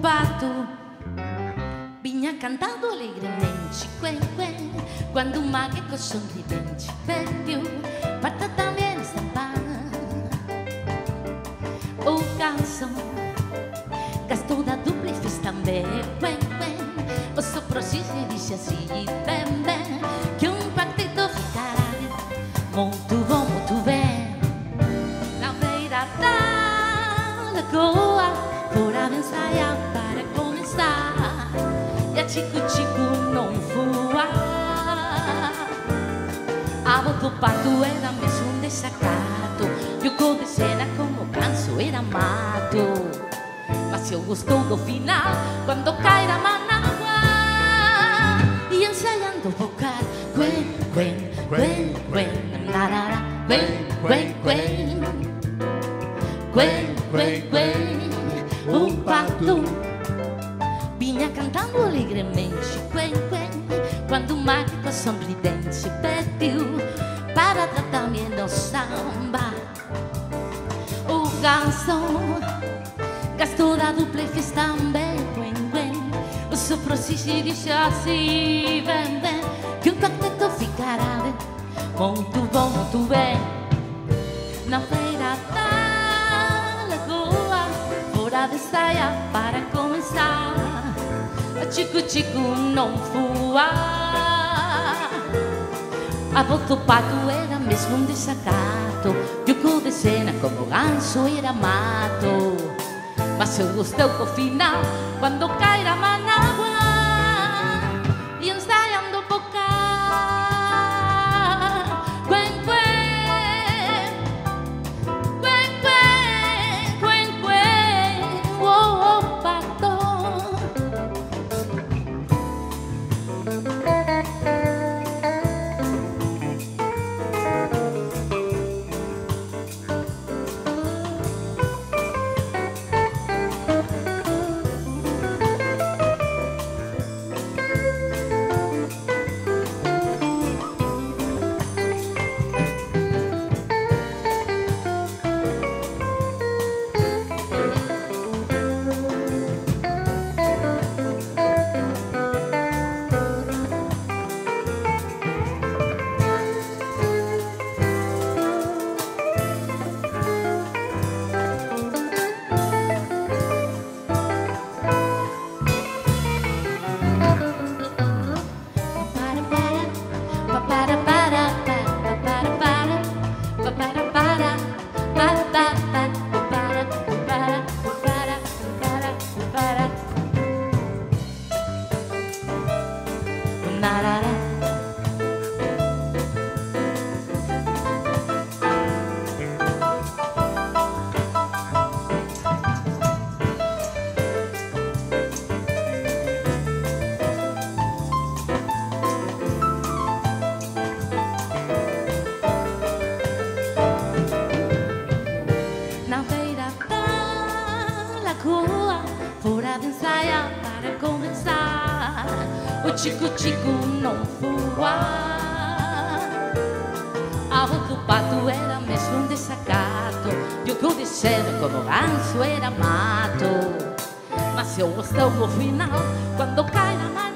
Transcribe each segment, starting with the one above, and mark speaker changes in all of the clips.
Speaker 1: pato. Vinha cantando alegremente quen, quen, quando um mágico sorridente pediu para também estampar o canção gastou da dupla e fez também quen, quen, o sopro se disse assim bem, bem que um pactito ficará muito bom, ensaiar para começar. E a chico não voa. A voto pato era mesmo um desacato. E o cor de cena como canso era mato. Mas eu gostou do final quando cai na manágua e ensaiando vocal quen, quen, quen, quen, narara, quen, quen, quen. Quen, quen, quen um pato vinha cantando alegremente quen, quen quando o mágico sorridente pediu para tratamento no samba. O garçom gastou da dupla fez também quen, quen o sopro se disse assim bem, bem que o quarteto ficará bem. Muito bom, muito bem. Na feira da De saia para começar. A Chico Chico não voa. A voz do pato era mesmo um desacato. E o cor de cena como ganso era mato. Mas eu gostei do final Quando cai na manágua Narara. Fora de ensaia para começar O chico não voa A voz do pato era mesmo um desacato. E o que eu dizendo como ganso era mato. Mas eu gostei do final Quando cai na manaua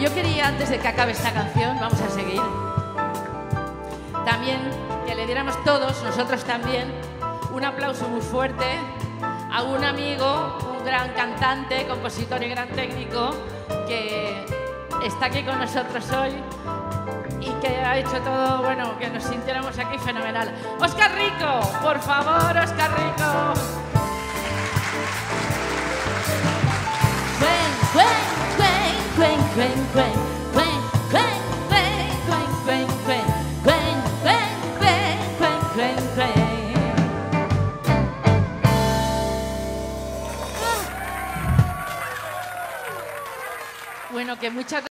Speaker 1: Yo quería, antes de que acabe esta canción, vamos a seguir, también que le diéramos todos, nosotros también, un aplauso muy fuerte a un amigo, un gran cantante, compositor y gran técnico que está aquí con nosotros hoy y que ha hecho todo, bueno, que nos sintiéramos aquí fenomenal. Oscar Rico, por favor, Oscar Rico. Que mucha